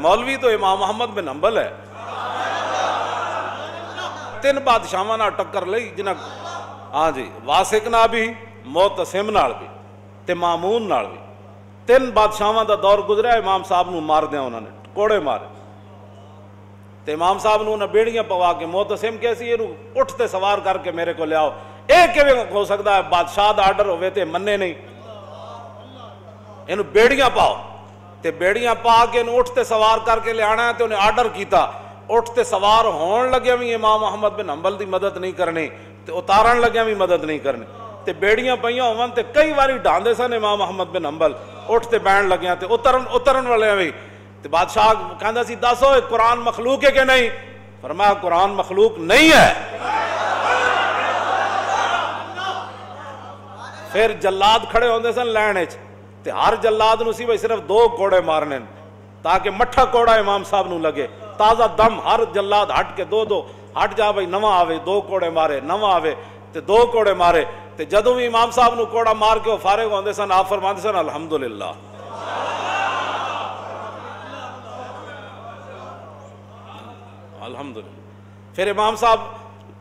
ਮੌਲਵੀ ਤੋਂ ਇਮਾਮ ਮੁਹੰਮਦ ਬਿਨ ਹੰਬਲ ਹੈ ਤਿੰਨ ਬਾਦਸ਼ਾਹਾਂ ਨਾਲ ਟੱਕਰ ਲਈ ਜਿਨ੍ਹਾਂ ਹਾਂਜੀ ਵਾਸਿਕ ਨਾਲ ਵੀ ਮੁਤਸਿਮ ਨਾਲ ਵੀ ਤੇ ਮਾਮੂਨ ਨਾਲ ਵੀ ਤਿੰਨ ਬਾਦਸ਼ਾਹਾਂ ਦਾ ਦੌਰ ਗੁਜ਼ਰਿਆ ਇਮਾਮ ਸਾਹਿਬ ਨੂੰ ਮਾਰਦਿਆਂ ਉਹਨਾਂ ਨੇ ਕੋੜੇ ਮਾਰੇ ਤੇ ਇਮਾਮ ਸਾਹਿਬ ਨੂੰ ਉਹਨਾਂ ਬੇੜੀਆਂ ਪਵਾ ਕੇ ਮੁਤਸਿਮ ਕਿਹਾ ਸੀ ਇਹਨੂੰ ਉੱਠ ਤੇ ਸਵਾਰ ਕਰਕੇ ਮੇਰੇ ਕੋਲ ਲਿਆਓ ਇਹ ਕਿਵੇਂ ਹੋ ਸਕਦਾ ਹੈ ਬਾਦਸ਼ਾਹ ਦਾ ਆਰਡਰ ਹੋਵੇ ਤੇ ਮੰਨੇ ਨਹੀਂ ਇਹਨੂੰ ਬੇੜੀਆਂ ਪਾਓ ਤੇ ਬੇੜੀਆਂ ਪਾ ਕੇ ਇਹਨੂੰ ਉੱਠ ਤੇ ਸਵਾਰ ਕਰਕੇ ਲਿਆਣਾ ਤੇ ਉਹਨੇ ਆਰਡਰ ਕੀਤਾ ਉੱਠ ਤੇ ਸਵਾਰ ਹੋਣ ਲੱਗਿਆ ਵੀ ਇਮਾਮ ਮੁਹੰਮਦ ਬਿਨ ਹੰਬਲ ਦੀ ਮਦਦ ਨਹੀਂ ਕਰਨੀ ਤੇ ਉਤਾਰਨ ਲੱਗਿਆ ਵੀ ਮਦਦ ਨਹੀਂ ਕਰਨੀ ਤੇ ਬੇੜੀਆਂ ਪਈਆਂ ਹੋਵਨ ਤੇ ਕਈ ਵਾਰੀ ਢਾਂਦੇ ਸਨ ਇਮਾਮ ਮੁਹੰਮਦ ਬਿਨ ਹੰਬਲ ਉੱਠ ਤੇ ਬੈਣ ਲੱਗਿਆ ਤੇ ਉਤਰਨ ਉਤਰਨ ਵਾਲਿਆਂ ਵੀ ਤੇ ਬਾਦਸ਼ਾਹ ਕਹਿੰਦਾ ਸੀ ਦੱਸੋ ਇਹ ਕੁਰਾਨ ਮਖਲੂਕ ਹੈ ਕਿ ਨਹੀਂ ਫਰਮਾਇਆ ਕੁਰਾਨ ਮਖਲੂਕ ਨਹੀਂ ਹੈ ਫਿਰ ਜੱਲਾਦ ਖੜੇ ਹੁੰਦੇ ਸਨ ਲੈਣ ਵਿੱਚ ਤੇ ਹਰ ਜੱਲਾਦ ਨੂੰ ਸੀ ਬਈ ਸਿਰਫ ਦੋ ਕੋੜੇ ਮਾਰਨੇ ਨੇ ਤਾਂ ਕਿ ਮੱਠਾ ਕੋੜਾ ਇਮਾਮ ਸਾਹਿਬ ਨੂੰ ਲੱਗੇ ਤਾਜ਼ਾ ਦਮ ਹਰ ਜੱਲਾਦ ਹਟ ਕੇ ਦੋ ਦੋ ਹਟ ਜਾ ਬਈ ਨਵਾਂ ਆਵੇ ਦੋ ਕੋੜੇ ਮਾਰੇ ਨਵਾਂ ਆਵੇ ਤੇ ਦੋ ਕੋੜੇ ਮਾਰੇ ਤੇ ਜਦੋਂ ਵੀ ਇਮਾਮ ਸਾਹਿਬ ਨੂੰ ਕੋੜਾ ਮਾਰ ਕੇ ਉਹ ਫਾਰਿਗ ਹੁੰਦੇ ਸਨ ਆਪ ਫਰਮਾਉਂਦੇ ਸਨ ਅਲਹਮਦੁਲਿਲਾ ਅਲਹਮਦੁਲਿਲਾ ਫਿਰ ਇਮਾਮ ਸਾਹਿਬ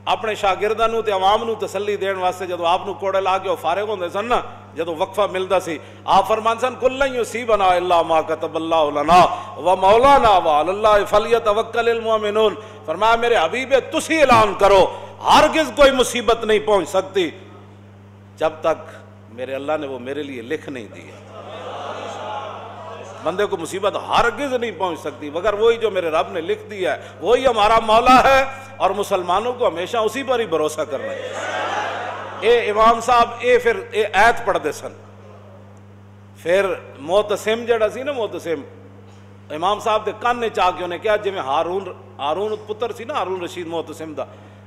ਆਪਣੇ ਸ਼ਾਗਿਰਦਾਂ ਨੂੰ ਤੇ ਆਵਾਮ ਨੂੰ ਤਸੱਲੀ ਦੇਣ ਵਾਸਤੇ ਜਦੋਂ ਆਪ ਨੂੰ ਕੋੜੇ ਲਾ ਕੇ ਉਹ ਫਾਰਿਗ ਹੁੰਦੇ ਸਨ ਨਾ ਜਦੋਂ ਵਕਫਾ ਮਿਲਦਾ ਸੀ ਆਪ ਫਰਮਾਨ ਸਨ ਕੁੱਲਨ ਯੁਸੀਬਨਾ ਇਲਾ ਮਾ ਕਤਬ ਅੱਲਾਹੁ ਲਨਾ व मौलाना व अल्लाह फलियतवक्कल मुमिनून फरमाया मेरे हबीब तुसी ऐलान करो हरगिज कोई मुसीबत नहीं पहुंच सकती जब तक मेरे अल्लाह ने वो मेरे लिए लिख नहीं दिए बंदे को मुसीबत हरगिज नहीं पहुंच सकती मगर वही जो मेरे रब ने लिख दिया है वही हमारा मौला है और मुसलमानों को हमेशा उसी पर ही भरोसा करना है ए इमाम साहब, ए फिर ये ऐत पढ़ते सन। फिर मोहत सिम जरा सी ना, मोहतसिम। इमाम साहब के कन्न चा के उन्हें कहा, जिमें हारून हारून पुत्र से ना, हारून रशीद मोहत सिम का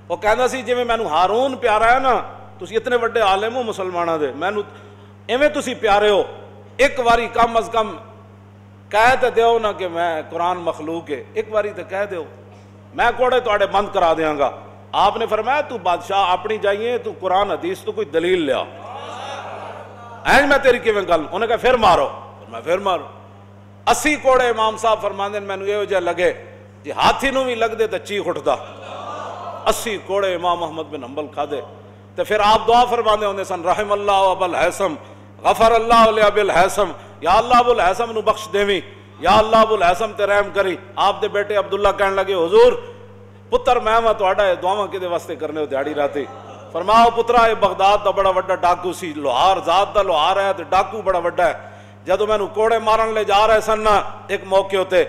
वह कहता स, जिमें मैं हारून प्यारा है ना तुम इतने व्डे आलिम हो मुसलमाना दे। मैं इवें प्यारे हो। एक बारी कम अज कम कह तो दौ ना कि मैं कुरान मखलूक है। एक बारी तो कह दौ मैं कौड़े तो बंद करा देंगा आपने फरमाया, तू बादशाह अपनी जाइए, तू कुरान, हदीस, तू कोई दलील लिया एंज मैं तेरी किए गल उन्हें कहा, फिर मारो। तो मैं फिर मारो। अस्सी कोड़े इमाम साहब फरमाते मैं यह लगे, जे हाथी नु भी लगते तो चीख उठता अस्सी कोड़े इमाम मोहम्मद बिन हम्बल खादे तो फिर आप दुआ फरमाते होंगे सन रहम अल्लाह अबल हैसम गफर अल्लाह अबिल हैसम। या अल्लाह अबुल हैसम बख्श देवी, या अल्लाह अबुल हैसम ते रहम करी। आप दे बेटे अब्दुल्ला कहन लगे, हजूर ਪੁੱਤਰ ਮੈਂ ਵਾ ਤੁਹਾਡਾ ਇਹ ਦੁਆਵਾਂ ਕਿਹਦੇ ਵਾਸਤੇ ਕਰਨੇ ਹੋ ਦਿਹਾੜੀ ਰਾਤੀ ਫਰਮਾਓ ਪੁੱਤਰਾ ਇਹ ਬਗਦਾਦ ਦਾ ਬੜਾ ਵੱਡਾ ਡਾਕੂ ਸੀ ਲੋਹਾਰ ਜ਼ਾਤ ਦਾ ਲੋਹਾਰ ਹੈ ਤੇ ਡਾਕੂ ਬੜਾ ਵੱਡਾ ਹੈ ਜਦੋਂ ਮੈਨੂੰ ਕੋੜੇ ਮਾਰਨ ਲੈ ਜਾ ਰਹੇ ਸਨ ਨਾ ਇੱਕ ਮੌਕੇ ਉਤੇ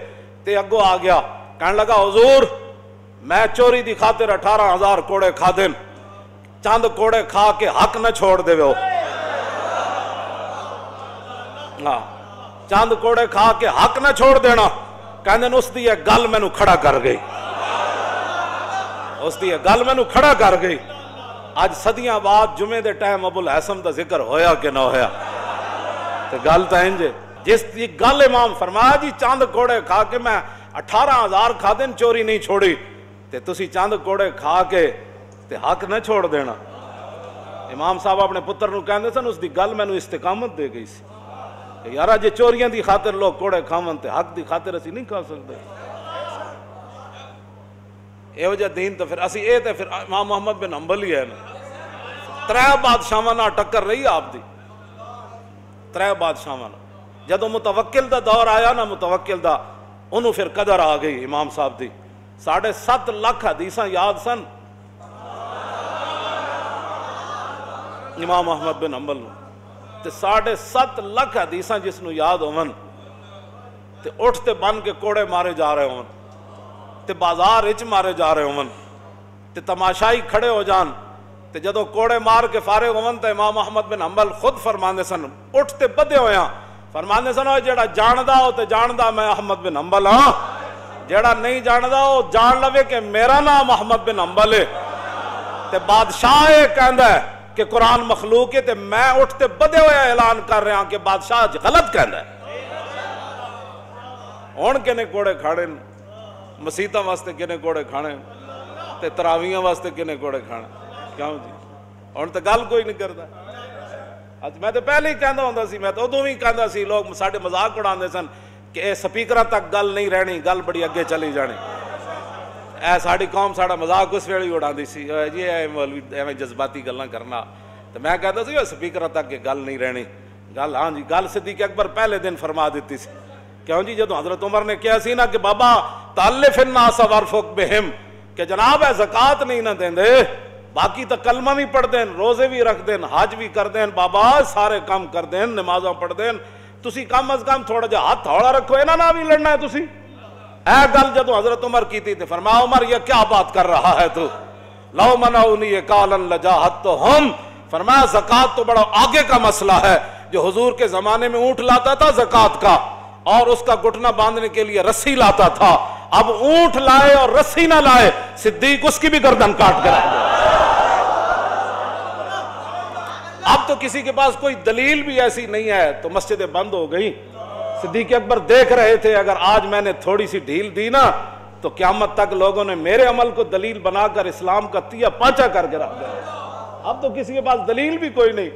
ਤੇ ਅੱਗੋਂ ਆ ਗਿਆ ਕਹਿਣ ਲੱਗਾ ਹਜ਼ੂਰ ਮੈਂ ਚੋਰੀ ਦੀ ਖਾਤਰ 18000 ਕੋੜੇ ਖਾਦੇ ਚੰਦ ਕੋੜੇ ਖਾ ਕੇ ਹੱਕ ਨਾ ਛੋੜ ਦੇਵੇ ਉਹ ਹਾਂ ਚੰਦ ਕੋੜੇ ਖਾ ਕੇ ਹੱਕ ਨਾ ਛੋੜ ਦੇਣਾ ਕਹਿੰਦੇ ਨੇ ਉਸ ਦੀ ਇਹ ਗੱਲ ਮੈਨੂੰ ਖੜਾ ਕਰ ਗਈ ਉਸ ਦੀ ਇਹ ਗੱਲ ਮੈਨੂੰ ਖੜਾ ਕਰ ਗਈ ਅੱਜ ਸਦੀਆਂ ਬਾਅਦ ਜੁਮੇ ਦੇ ਟਾਈਮ ਅਬੁਲ ਹਸਮ ਦਾ ਜ਼ਿਕਰ ਹੋਇਆ ਕਿ ਨਾ ਹੋਇਆ ਤੇ ਗੱਲ ਤਾਂ ਇੰਜ ਜਿਸ ਦੀ ਗੱਲ ਇਮਾਮ ਫਰਮਾਇਆ ਜੀ ਚੰਦ ਕੋੜੇ ਖਾ ਕੇ ਮੈਂ 18000 ਖਾਦਨ ਚੋਰੀ ਨਹੀਂ ਛੋੜੀ ਤੇ ਤੁਸੀਂ ਚੰਦ ਕੋੜੇ ਖਾ ਕੇ ਤੇ ਹੱਕ ਨਾ ਛੋੜ ਦੇਣਾ ਇਮਾਮ ਸਾਹਿਬ ਆਪਣੇ ਪੁੱਤਰ ਨੂੰ ਕਹਿੰਦੇ ਸਨ ਉਸ ਦੀ ਗੱਲ ਮੈਨੂੰ ਇਸਤਕਾਮਤ ਦੇ ਗਈ ਸੀ ਕਿ ਯਾਰਾ ਜੇ ਚੋਰੀਆਂ ਦੀ ਖਾਤਰ ਲੋਕ ਕੋੜੇ ਖਾਵਨ ਤੇ ਹੱਕ ਦੀ ਖਾਤਰ ਅਸੀਂ ਨਹੀਂ ਖਾ ਸਕਦੇ ਇਹੋ ਜਿਹਾ ਦੀਨ ਤਾਂ ਫਿਰ ਅਸੀਂ ਇਹ ਤੇ ਫਿਰ ਇਮਾਮ ਮੁਹੰਮਦ ਬਿਨ ਹੰਬਲ ਹੀ ਹੈ ਨਾ ਤਰੇ ਬਾਦਸ਼ਾਹਾਂ ਨਾਲ ਟੱਕਰ ਰਹੀ ਆਪ ਦੀ ਤਰੇ ਬਾਦਸ਼ਾਹਾਂ ਨਾਲ ਜਦੋਂ ਮੁਤਵਕਲ ਦਾ ਦੌਰ ਆਇਆ ਨਾ ਮੁਤਵਕਲ ਦਾ ਉਹਨੂੰ ਫਿਰ ਕਦਰ ਆ ਗਈ ਇਮਾਮ ਸਾਹਿਬ ਦੀ ਸਾਢੇ 7 ਲੱਖ ਹਦੀਸਾਂ ਯਾਦ ਸਨ ਇਮਾਮ ਅਹਮਦ ਬਿਨ ਹੰਬਲ ਨੂੰ ਤੇ ਸਾਢੇ 7 ਲੱਖ ਹਦੀਸਾਂ ਜਿਸ ਨੂੰ ਯਾਦ ਹੋਵਨ ਤੇ ਉੱਠ ਤੇ ਤੇ ਬਾਜ਼ਾਰ ਵਿੱਚ ਮਾਰੇ ਜਾ ਰਹੇ ਹੋਵਨ ਤੇ ਤਮਾਸ਼ਾਈ ਖੜੇ ਹੋ ਜਾਣ ਤੇ ਜਦੋਂ ਕੋੜੇ ਮਾਰ ਕੇ ਫਾਰੇ ਹੋਵਨ ਤਾਂ ਇਮਾਮ ਅਹਮਦ ਬਿਨ ਹੰਬਲ ਖੁਦ ਫਰਮਾਉਂਦੇ ਸਨ ਉੱਠ ਤੇ ਬੱਧੇ ਹੋਇਆ ਫਰਮਾਉਂਦੇ ਸਨ ਉਹ ਜਿਹੜਾ ਜਾਣਦਾ ਉਹ ਤੇ ਜਾਣਦਾ ਮੈਂ ਅਹਮਦ ਬਿਨ ਹੰਬਲ ਹਾਂ ਜਿਹੜਾ ਨਹੀਂ ਜਾਣਦਾ ਉਹ ਜਾਣ ਲਵੇ ਕਿ ਮੇਰਾ ਨਾਮ ਅਹਮਦ ਬਿਨ ਹੰਬਲ ਹੈ ਤੇ ਬਾਦਸ਼ਾਹ ਇਹ ਕਹਿੰਦਾ ਹੈ ਕਿ ਕੁਰਾਨ ਮਖਲੂਕ ਹੈ ਤੇ ਮੈਂ ਉੱਠ ਤੇ ਬੱਧੇ ਹੋਇਆ ਐਲਾਨ ਕਰ ਰਿਹਾ ਕਿ ਬਾਦਸ਼ਾਹ ਗਲਤ ਕਹਿੰਦਾ ਹੈ ਹੁਣ ਕਿਨੇ ਕੋੜੇ ਖਾਣੇ ਨੇ ਮਸੀਤਾਂ ਵਾਸਤੇ ਕਿਨੇ ਕੋੜੇ ਖਾਣੇ ਤੇ ਤਰਾਵੀਆਂ ਵਾਸਤੇ ਕਿਨੇ ਕੋੜੇ ਖਾਣੇ ਕਿਉਂ ਜੀ ਹੁਣ ਤਾਂ ਗੱਲ ਕੋਈ ਨਹੀਂ ਕਰਦਾ ਅੱਜ ਮੈਂ ਤਾਂ ਪਹਿਲੇ ਹੀ ਕਹਿੰਦਾ ਹੁੰਦਾ ਸੀ ਮੈਂ ਤਾਂ ਉਦੋਂ ਵੀ ਕਹਿੰਦਾ ਸੀ ਲੋਕ ਸਾਡੇ ਮਜ਼ਾਕ ਉਡਾਉਂਦੇ ਸਨ ਕਿ ਇਹ ਸਪੀਕਰਾਂ ਤੱਕ ਗੱਲ ਨਹੀਂ ਰਹਿਣੀ ਗੱਲ ਬੜੀ ਅੱਗੇ ਚਲੀ ਜਾਣੀ ਐ ਸਾਡੀ ਕੌਮ ਸਾਡਾ ਮਜ਼ਾਕ ਉਸ ਵੇਲੇ ਹੀ ਉਡਾਉਂਦੀ ਸੀ ਓਏ ਜੀ ਐ ਮੌਲਵੀ ਐਵੇਂ ਜਜ਼ਬਾਤੀ ਗੱਲਾਂ ਕਰਨਾ ਤੇ ਮੈਂ ਕਹਿੰਦਾ ਸੀ ਉਹ ਸਪੀਕਰਾਂ ਤੱਕ ਇਹ ਗੱਲ ਨਹੀਂ ਰਹਿਣੀ ਗੱਲ ਹਾਂ ਜੀ ਗੱਲ ਸਿੱਦੀਕ ਅਕਬਰ ਪਹਿਲੇ ਦਿਨ ਫਰਮਾ ਦਿੱਤੀ ਸੀ ਕਿਉਂ ਜੀ ਜਦੋਂ ਹਜ਼ਰਤ ਉਮਰ ਨੇ ਕਿਹਾ ਸੀ ਨਾ ਕਿ ਬਾਬਾ तल्लिफिनसवरफुक बेहम, कि जनाब है जक़ात नहीं ना दें दे। बाकी तो कलमा भी पढ़ देन, रोज़े भी रख देन, हज भी कर देन, बाबा सारे काम कर देन, नमाजा पढ़ देन। तुसी कम अज कम थोड़ा जहा हाथ हौला रखो, इन्हों ना भी लड़ना है तुसी। ए गल जो हज़रत उमर की थी फरमा उमर यह क्या बात कर रहा है तू? लो मनाउनी ये कालन लजाहत तो हम। फरमाया, जक़ात तो बड़ा आगे का मसला है, जो हजूर के ज़माने में ऊँट लाता था जक़ात का, और उसका घुटना बांधने के लिए रस्सी लाता था। अब ऊँट लाए और रस्सी ना लाए, सिद्दीक उसकी भी गर्दन काट कर अब तो किसी के पास कोई दलील भी ऐसी नहीं है तो मस्जिदें बंद हो गई। सिद्दीक अकबर देख रहे थे, अगर आज मैंने थोड़ी सी ढील दी ना तो क्यामत तक लोगों ने मेरे अमल को दलील बनाकर इस्लाम का तिया पाचा करके रख दिया। अब तो किसी के पास दलील भी कोई नहीं।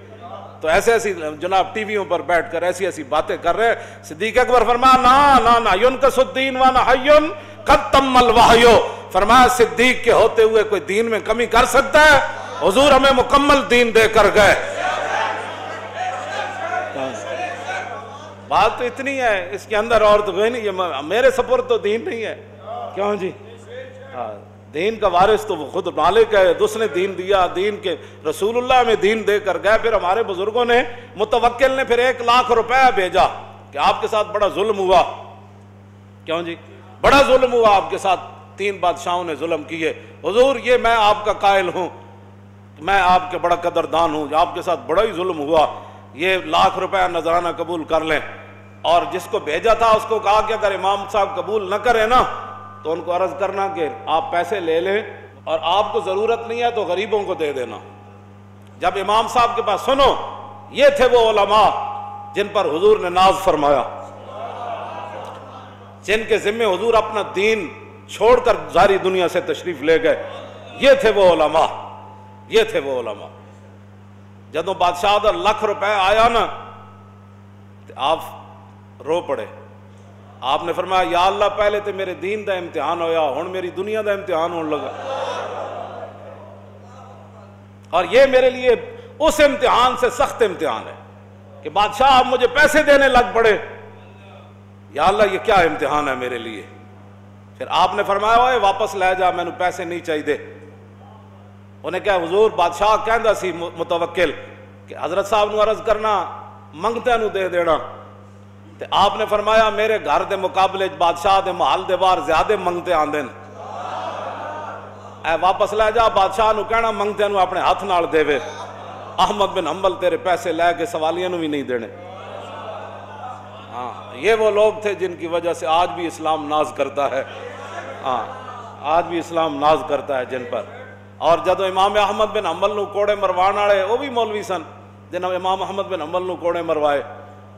तो ऐसे ऐसी जनाब टीवियों पर बैठकर ऐसी ऐसी बातें कर रहे सिद्दीक अकबर फरमा ना ना ना युन कसुद्दीन व ना हयुन कब तम्मल वाहयो? फरमाया सिद्दीक के होते हुए कोई दीन में कमी कर सकता है? हुजूर हमें मुकम्मल दीन देकर गए। बात तो इतनी है इसके अंदर और तो कोई नहीं ये मेरे सपुर तो दीन नहीं है। क्यों जी? हाँ दीन का वारिस तो वो खुद मालिक है उसने दीन दिया दीन के रसूलुल्लाह में दीन देकर गए फिर हमारे बुज़ुर्गों ने मुतवक्किल ने फिर एक लाख रुपया भेजा कि आपके साथ बड़ा जुल्म हुआ। क्यों जी? बड़ा जुल्म हुआ आपके साथ। तीन बादशाहों ने जुल्म किए। हुजूर, ये मैं आपका कायल हूँ। मैं आपके बड़ा कदरदान हूँ। आपके साथ बड़ा ही जुल्म हुआ। ये लाख रुपया नजराना कबूल कर लें। और जिसको भेजा था, उसको कहा कि अगर इमाम साहब कबूल न करे ना तो उनको अर्ज़ करना कि आप पैसे ले लें। और आपको ज़रूरत नहीं है तो गरीबों को दे देना। जब इमाम साहब के पास सुनो, ये थे वो ओलमा जिन पर हुजूर ने नाज फरमाया। जिनके जिम्मे हजूर अपना दीन छोड़कर सारी दुनिया से तशरीफ़ ले गए। ये थे वो ओलमा ये थे वो ओलमा जदों बादशाह लख रुपए आया ना आप रो पड़े। आपने फरमाया, या अल्लाह, पहले तो मेरे दीन का इम्तिहान होया हूँ मेरी दुनिया का इम्तिहान होने लगा। और ये मेरे लिए उस इम्तिहान से सख्त इम्तिहान है कि बादशाह, आप मुझे पैसे देने लग पड़े। या अल्लाह, ये क्या इम्तिहान है मेरे लिए? फिर आपने फरमाया, ओए, वापस ले जा मैं पैसे नहीं चाहिए उन्हें क्या हजूर, बादशाह कहता सी मुतवकिल कि हज़रत साहब न अर्ज़ करना मंगत्या दे देना। ते आपने फरमाया, मेरे घर के मुकाबले बादशाह के महल के बाहर ज़्यादा मंगते आते हैं वापस लै जा, बादशाह कहना मंगत्या अपने हथ न देवे। अहमद बिन अंबल तेरे पैसे लैके सवालिया भी नहीं देने। हाँ ये वो लोग थे जिनकी वजह से आज भी इस्लाम नाज करता है। हाँ आज भी इस्लाम नाज करता है जिन पर। और जब इमाम अहमद बिन हम्बल कोड़े मरवाने वाले वो भी मौलवी सन जिन्होंने इमाम अहमद बिन हम्बल कोड़े मरवाए।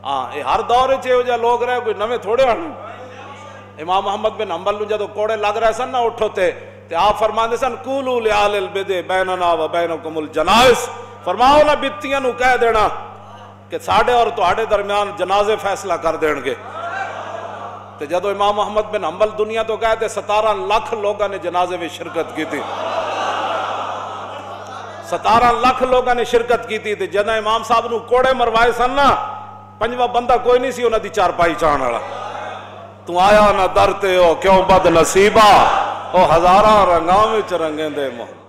हाँ ये हर दौर च लोग रहे, कोई नवे थोड़े हन। इमाम अहमद बिन हम्बल जो कोड़े लग रहे सन ना उठो ते ते आप फरमाते सन, कूलू लियाल बिदे बैनना व बैनकुमुल जनाइस। फरमाओ ना बित्तियाँ कह देना कि साढ़े और थोड़े दरम्यान जनाजे फैसला कर देंगे जो इमाम मोहम्मद बिन अम्बल दुनिया तो गए तो सतारा लख लोगों ने जनाजे में शिरकत की सतारा लख लोगों ने शिरकत की थी जद इमाम साहब न कोड़े मरवाए सन ना पंजा बंदा कोई नहीं सी उन्होंने चारपाई चाण वाला तू आया ना दर ते क्यों बद नसीबा हजारा रंगा रंगेंदे मोहम्मद